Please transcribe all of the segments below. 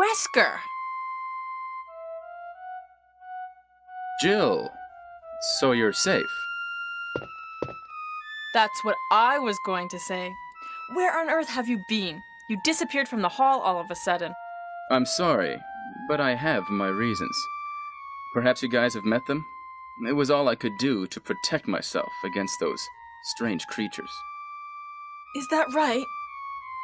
Wesker! Jill, so you're safe. That's what I was going to say. Where on earth have you been? You disappeared from the hall all of a sudden. I'm sorry, but I have my reasons. Perhaps you guys have met them? It was all I could do to protect myself against those strange creatures. Is that right?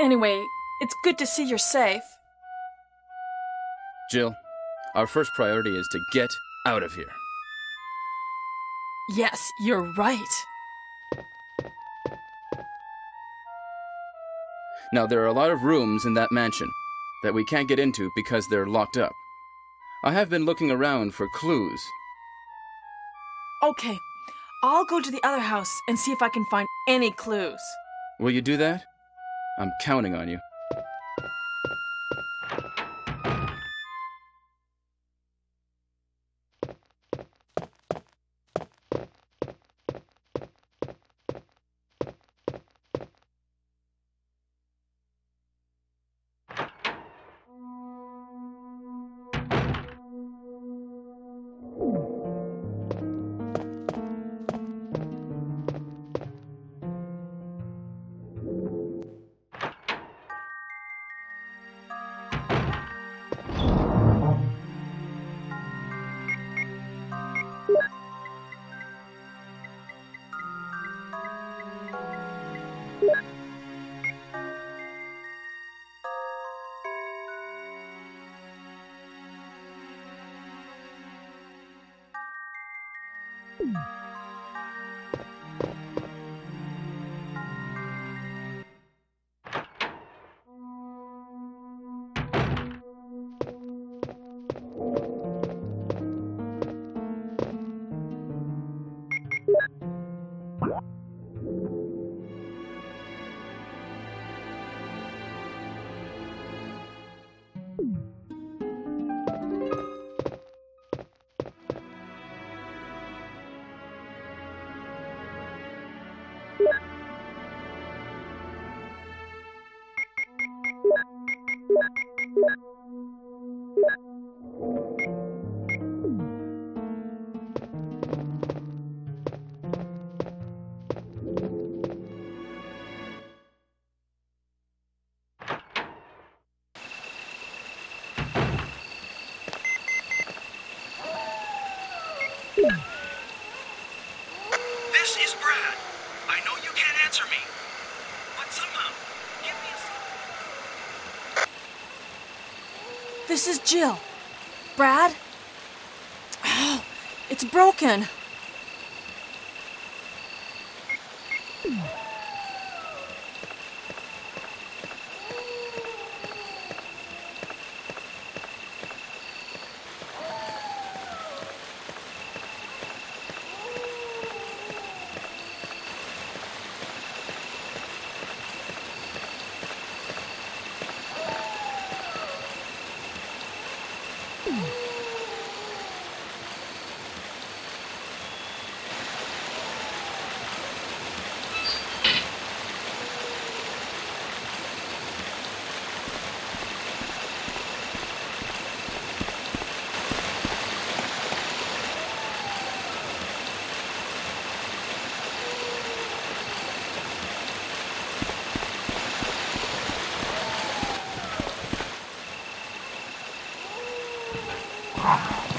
Anyway, it's good to see you're safe. Jill, our first priority is to get out of here. Yes, you're right. Now, there are a lot of rooms in that mansion that we can't get into because they're locked up. I have been looking around for clues. Okay, I'll go to the other house and see if I can find any clues. Will you do that? I'm counting on you. This This is Jill. Brad? Oh, it's broken. 好。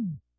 Mm.